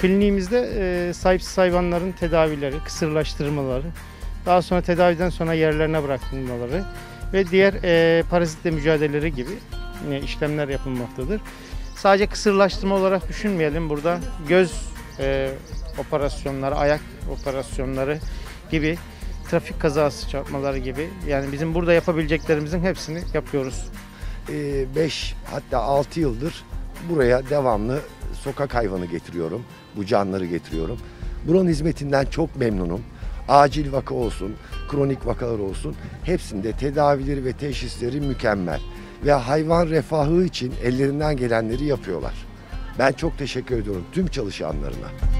Kliniğimizde e, sahipsiz hayvanların tedavileri, kısırlaştırmaları, daha sonra tedaviden sonra yerlerine bırakılmaları ve diğer e, parazitle mücadeleleri gibi e, işlemler yapılmaktadır. Sadece kısırlaştırma olarak düşünmeyelim. Burada göz e, operasyonları, ayak operasyonları gibi, trafik kazası çarpmaları gibi yani bizim burada yapabileceklerimizin hepsini yapıyoruz. 5 hatta 6 yıldır buraya devamlı sokak hayvanı getiriyorum. Bu canları getiriyorum. Buranın hizmetinden çok memnunum. Acil vaka olsun, kronik vakalar olsun hepsinde tedavileri ve teşhisleri mükemmel. Ve hayvan refahı için ellerinden gelenleri yapıyorlar. Ben çok teşekkür ediyorum tüm çalışanlarına.